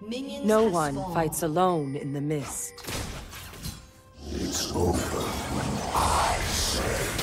Minions No one spawned. fights alone in the mist. It's over when I say.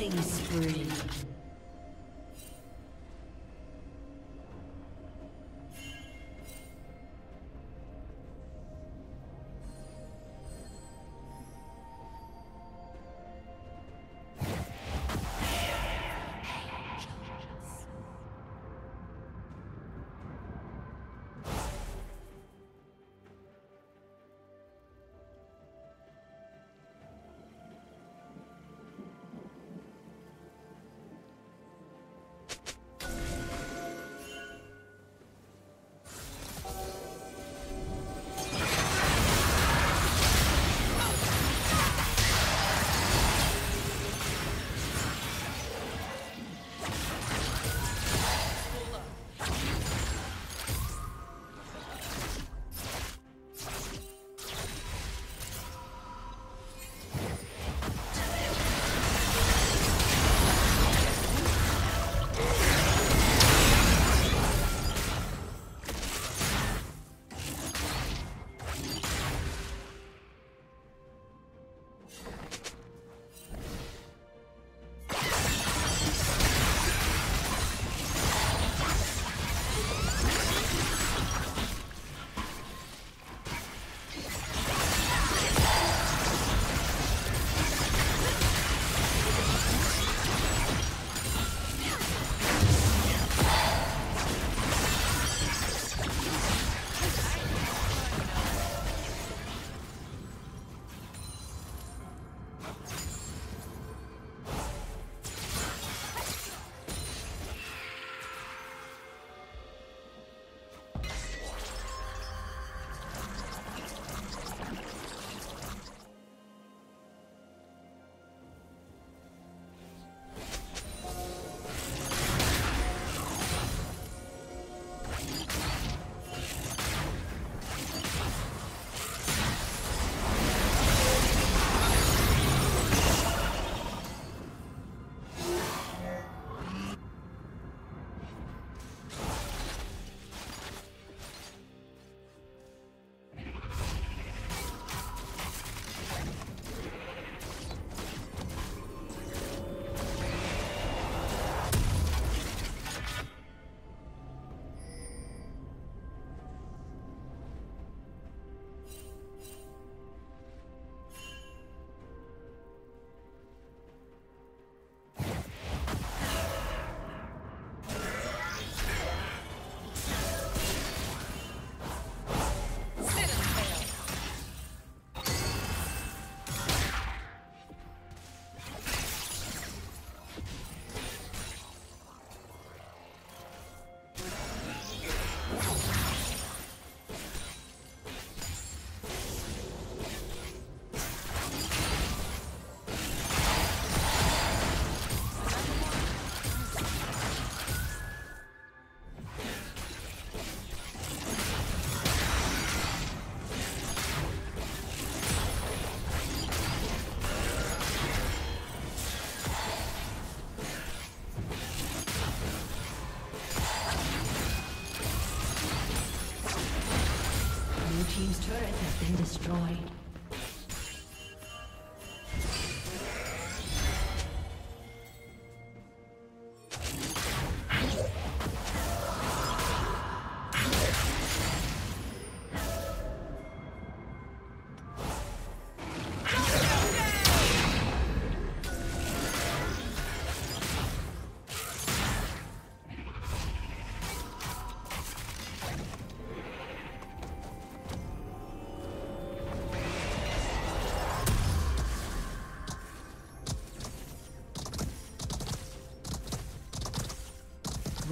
Killing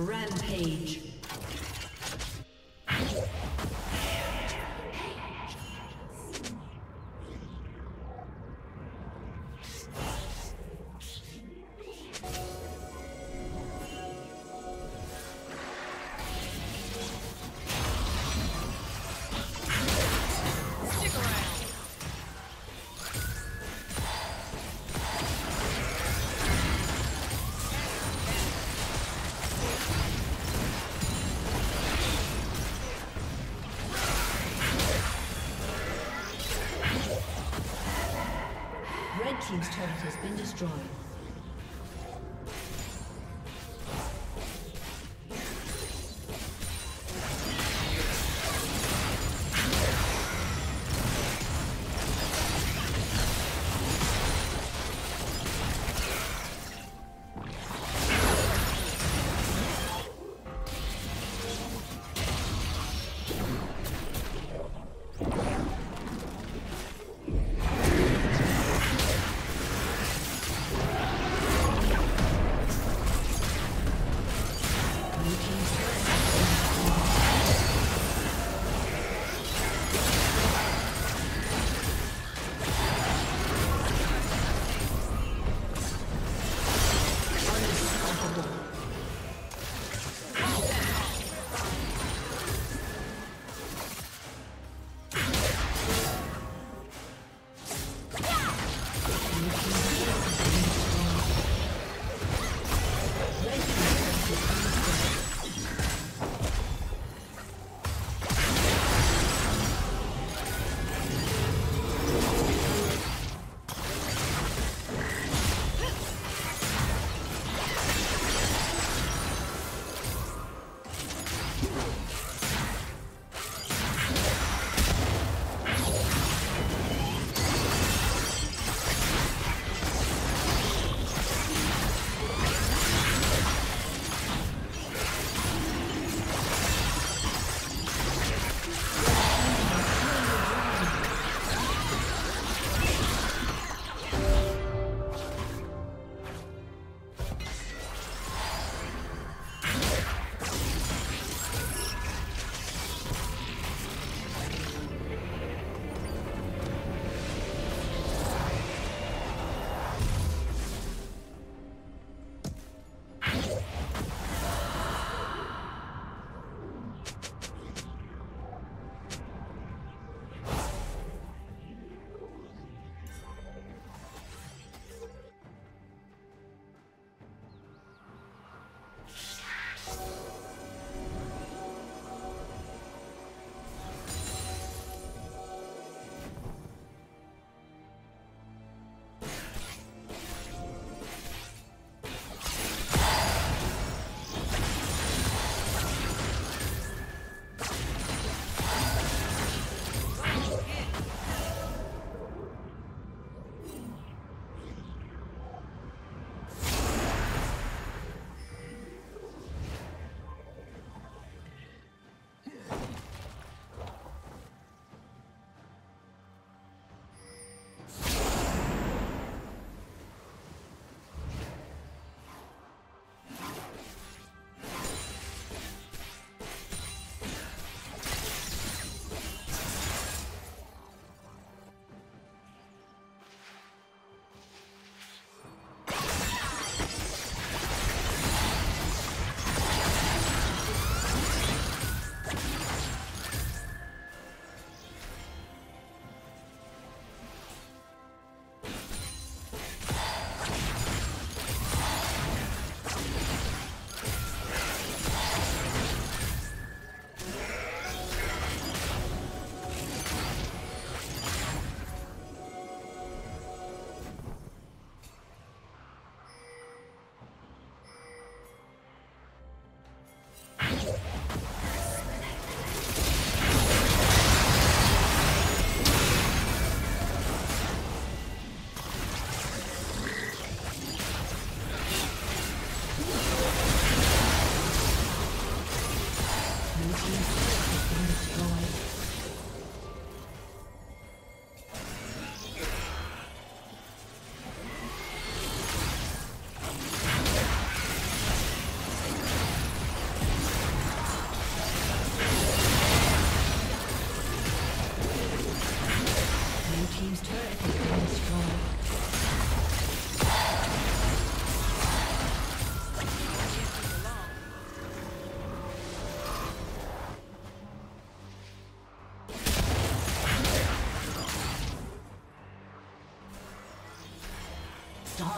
Rampage. Been destroyed.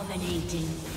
Dominating.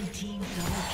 Red team double.